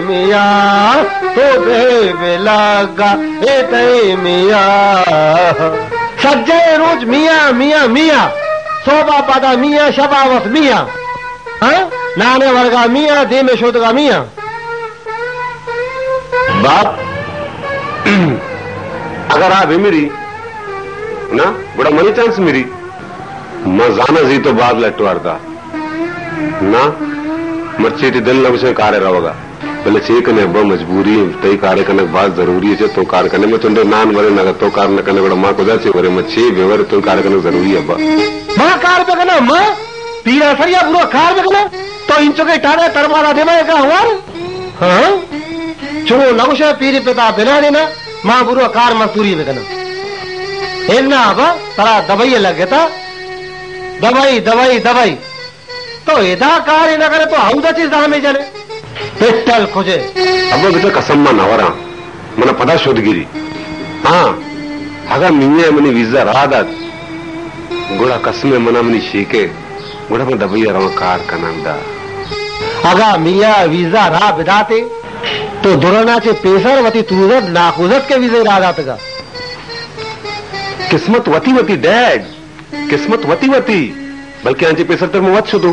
मिया तो दे लागा। ए ते मिया। सज्जे रोज मिया मिया मिया। सोबा पादा मिया, शबावत मिया। हाँ? नाने वर्गा मिया दे में शोधगा मिया। बाप, अगर आप मिरी ना, बड़ा मनी चांस मिरी मैं जाना जी तो बाद लटवारता ना मर्चेटी दिल उसे कार्य रहोगा। पहले छे कने अब मजबूरी तई कार्य करने बात ज़रूरी है तो कार्य करने में तुंडे नान वरे ना तो कार्य न करने बड़ा माँ को जाचे वरे मैं छे व्यवहार तो कार्य करने ज़रूरी है अब्बा माँ कार पे कना माँ। पीरा सरिया बुरो कार पे कना तो इंचो के टारे तरमारा देवा का हुआ? हाँ? चुनो नगुशे पीरी पिता, बिना देना। माँ, बुरो कार मजदूरी पे कना हेना अब तरा दवाई लगे था। दवाई दवाई दवाई। तो एदा कार इन करे तो आउदा चीज़ में जने पिस्टल खोजे अब्बा बेटा कसम मा नवरा मन पदा शोधगिरी हाँ अगर मिये मनी वीज़ा रादात गुड़ा कसमे मना मनी शीके गुड़ा में दबैया रवा कार कनंदा अगा मिया वीज़ा रा बिदाते तो दुरनाचे पेसर वती तुजत नाखुजत के वीजे रादात का किस्मत वती वती डैड किस्मत वती वती बल्कि आंचे पेसर तर मत शुदो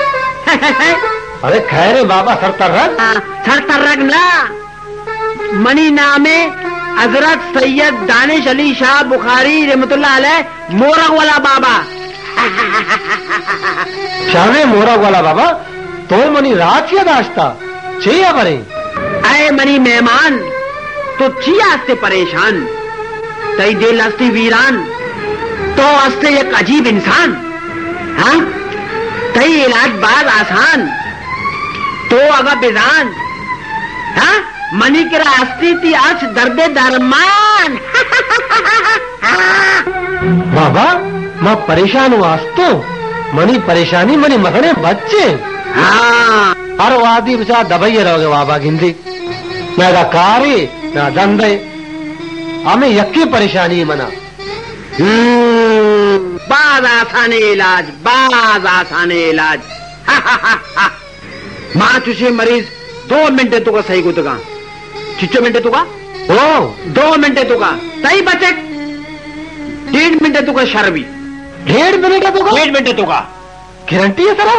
अरे खैर बाबा सरतर रख सर तरगना मनी नामे हज़रत सैयद दानिश अली शाह बुखारी रहमतुल्लाह अलैह मोरग वाला बाबा। शामे मोरा वाला बाबा? तो मनी रात या दाश्ता चाहिए बरे अय मनी मेहमान तो चिया से परेशान। तई दिल हस्ती वीरान तो हस्ते एक अजीब इंसान। हाँ? तई इलाज बाद आसान। तो अगर बेजान हाँ? मनी के रास्ती थी आज दर्दे दरमान। बाबा मैं परेशान हूँ आज तो। मनी परेशानी मनी मगने बच्चे। हाँ। हर वादी रुचा दबाइए रहोगे बाबा गिंदी। दा कारी ना धंधे हमें यक्की परेशानी मना। हम्म, बाज आसान इलाज बाज आसान इलाज। माँ तुझे मरीज़ दो मिनटे तुका सही को तुका। चिच्चो मिनटे तुका? ओ। दो मिनटे तुका। सही बचे डेढ़ मिनटे तुका शर्वी डेढ़ मिनट है तो डेढ़ मिनटे तुका। गारंटी है सरा?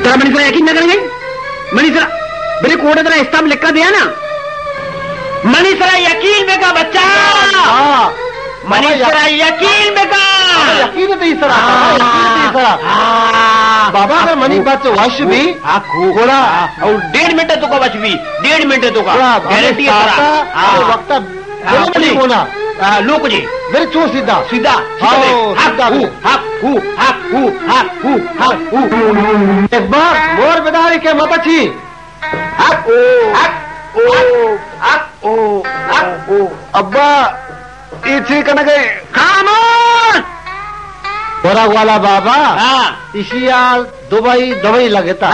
तेरा मनीषरा यकीन न करेंगे? मनीषरा मेरे कोड़े तेरा स्टाम्प लिख कर दिया ना। मनीषरा यकीन में का बच्चा। हाँ। मनीषरा यकीन में का। यकीन है सरा। यकीन है सरा। बाबा मनी बच वश भी। थोड़ा और डेढ़ मिनट तो का बच भी। डेढ़ मिनट तो का। गारंटी है सारा। वक्त हाँ, नहीं होना। हाँ, लोग जी। मेरे चो सीधा। सीधा हाँ, हू हू हू हू एक बार मोर बेदारी के अच्छी ओ। अब्बा इथे कन गए बोरा वाला बाबा हाँ। इशिया दुबई दुबई लगता।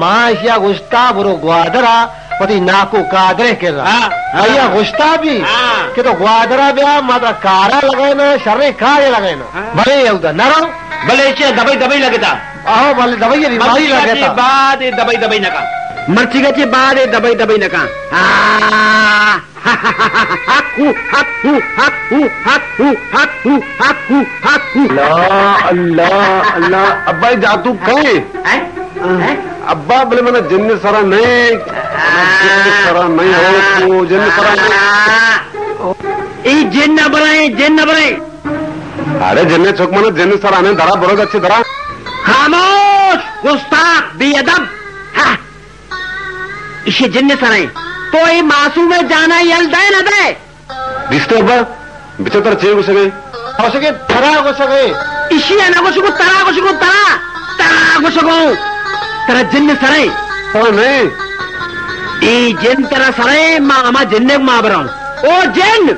माँ इशिया गुस्ता बुरो ग्वादरा पति नाको कादरे के रहा हाँ। भैया गुस्ता भी। हाँ। कि तो ग्वादरा ब्या माता कारा लगाना शर्रे कारे लगाना। भले उधर नरो। भले इसे दबाई दबाई लगता। आहो भले दवाई बीमारी लगता। बाद ये दबाई दबाई नका। मर्ची गची बाद ये दबाई दबाई नका। हक अल्लाह अल्लाह अल्लाह। अब्बा जा तू कहे? अब्बा बोले मैंने जिन्न सरा नहीं जिन्न सरा नहीं हो तू जिन्न सरा नहीं। अरे जिन्ने चौक मैंने जिन्न सरा नहीं धरा बरोज अच्छी धरा खामोश गुस्ताख बेअदब। हाँ। इसे जिन्न सराय तो ये मासूम जाना यल दे न दे दिसते अब्बा बिचतर चेक उसे हो सके थरा हो सके इसी अना को सुको तरा को सुको तरा तरा को सुको तरा जिन्न सराय नहीं ಈ ಜೆಂತರ ಸರೇ ಮಾ ಅಮ್ಮ ಜೆನ್ನೆಗ್ ಮಾಬರಂ ಓ ಜೆನ್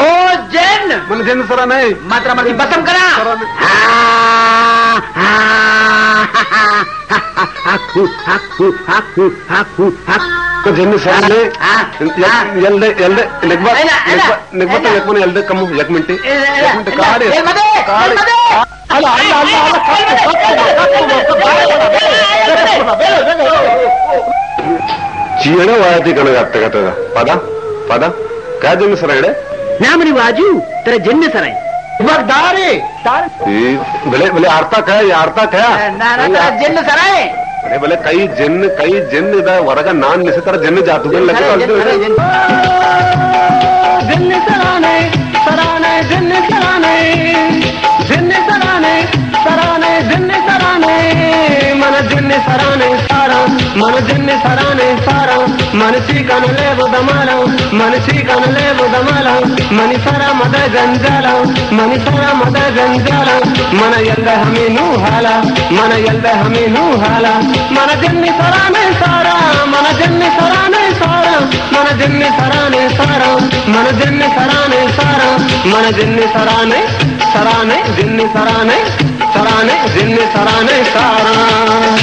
ಓ ಜೆನ್ मन जिन सरा नहीं ಮಾತ್ರ ಮಾಡಿ ಬಸಂ ಕರ ಸರ- ಹಾಕು ಹಾಕು ಹಾಕು ಹಾಕು ಹಾಕು तो जिन सरा नहीं ಆ, ಆ. ಎಲ್ದೆ ಎಲ್ದೆ ನೆಗ್ಬಾ ಇಲ್ಲ, ಇಲ್ಲ, ನೆಗ್ಬತ್ತ ಇಲ್ಲ. ಯಕ್ಮನೆ ಎಲ್ದೆ ಕಮ್ಮು ಯಕ್ ಮಿಂಟಿ ಇಲ್ಲ, ಇಲ್ಲ, ಯಕ್ ಮಿಂಟಿ ಇಲ್ಲ. ಕಾಡಿ ಏ, ಮದೆ, ಕಾಡಿ ಏ, ಮದೆ. ಅಲ್ಲ ಅಲ್ಲ ಅಲ್ಲ ಅಲ್ಲ ಕಪ್ಪು, ಕಪ್ಪು, ಕಪ್ಪು, ಚೀಣ ವಾಯತಿ ಕಣಗ ಅತ್ತ ಕತ್ತದ ಪದ ಪದ काय जिन सरा इडे ನಾಮನಿ ವಾಜು ತರ ಜೆನ್ನ ಸರೈ ಇವಾಗ ದಾರಿ ದಾರಿ ಈ ಬೆಲೆ ಬೆಲೆ ಅರ್ಥ ಕಯ ಈ ಅರ್ಥ ಕಯ ಜೆನ್ನ ಸರೈ ಬೆಲೆ ಬೆಲೆ ಕೈ ಜೆನ್ ಕೈ ಜೆನ್ ಇದ ಹೊರಗ ನಾನ್ ನಿಸತರ ಜೆನ್ ಜಾತು ಜಿನ್ನ ಸರಾನೆ ಸರಾನೆ ಜಿನ್ನ ಸರಾನೆ మన జిన్ని సరానే సారా. మనిషి కనలేవు దమాల మనిషి కనలేవు దమాల మనిసర మద గంజాల. మనిసర మద గంజాల. మన ఎల్ల హమీను హాల మన ఎల్ల హమీను హాల మన జిన్ని సరానే సారా. మన జిన్ని సరానే సారా. మన జిన్ని సరానే సారా. మన జిన్ని సరానే సారా. మన జిన్ని సరానే సరానే జిన్ని సరానే సరానే జిన్ని సరానే సారా.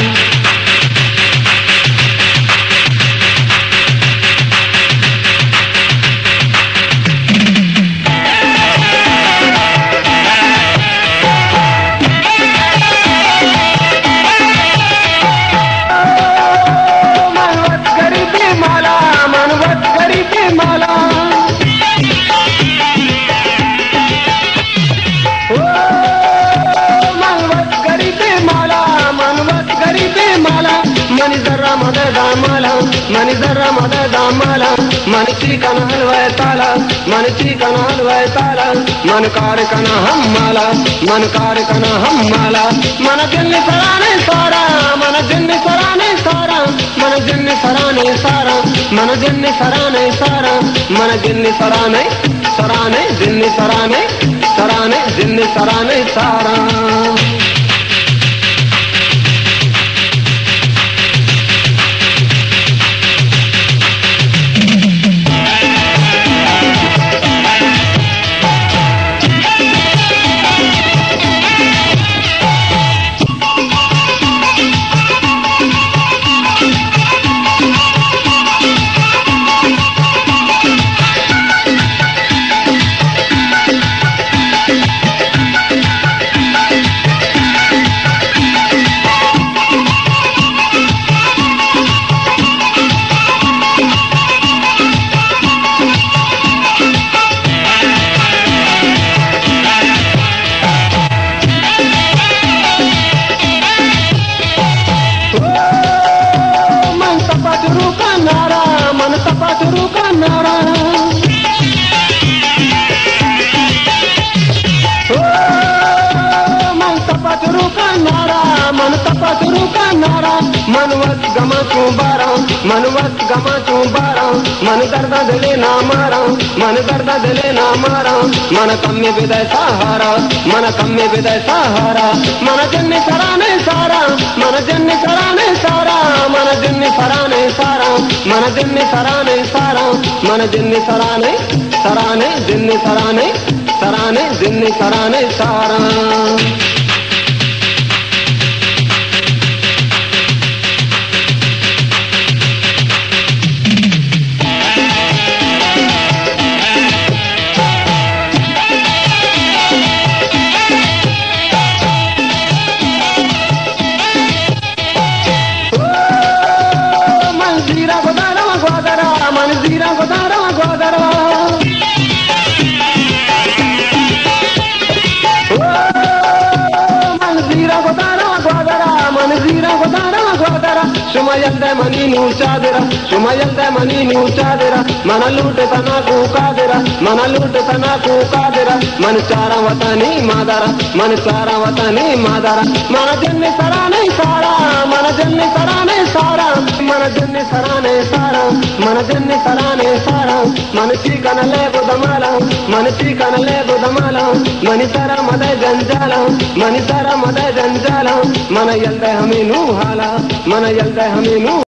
మొదదామల మనిదర మొదదామల మనిషి కణాలు వైతాల మనిషి కణాలు వైతాల మన కారు కణ హమ్మాల మన కారు కణ హమ్మాల మన జన్ని సరానే సారా మన జన్ని సరానే సారా మన జిన్ని సరానే సారా మన జిన్ని సరానే సారా మన జిన్ని సరానే సరానే జిన్ని సరానే సరానే జిన్ని సరానే సారా. ਦਾਦਾ ਮਨ ਵਸ ਗਮਾ ਚੋਂ ਬਾਰਾ ਮਨ ਵਸ ਗਮਾ ਚੋਂ ਬਾਰਾ ਮਨ ਕਰਦਾ ਦਿਲੇ ਨਾ ਮਾਰਾ ਮਨ ਕਰਦਾ ਦਿਲੇ ਨਾ ਮਾਰਾ ਮਨ ਕੰਮੇ ਵਿਦੈ ਸਹਾਰਾ ਮਨ ਕੰਮੇ ਵਿਦੈ ਸਹਾਰਾ ਮਨ ਜਨ ਸਰਾਣੇ ਸਾਰਾ ਮਨ ਜਨ ਸਰਾਣੇ ਸਾਰਾ ਮਨ ਜਨ ਸਰਾਣੇ ਸਾਰਾ ਮਨ ਜਨ ਸਰਾਣੇ ਸਾਰਾ ਮਨ ਜਨ ਸਰਾਣੇ सराने जिन्न सराने सराने जिन्न सराने सारा సుమయంద మని నువ్వు చాదిర సుమయంద మని నువ్వు చాదిర మన లూట తనకు కాదిర మన లూట తనకు కాదిర మన చారవతని మాదర మన చారవతని మాదర మన జన్ని సరానే సారా మన జన్ని సరానే సారా మన జన్ని సరానే సారా మన జన్ని సరానే సారా. మనిషి కనలే బుధమాల మనిషి కనలే బుధమాల. మనిసర మద గంజాల మనిసర మద గంజాల మన ఎల్ద హమీను హాల మన ఎల్ద హమీను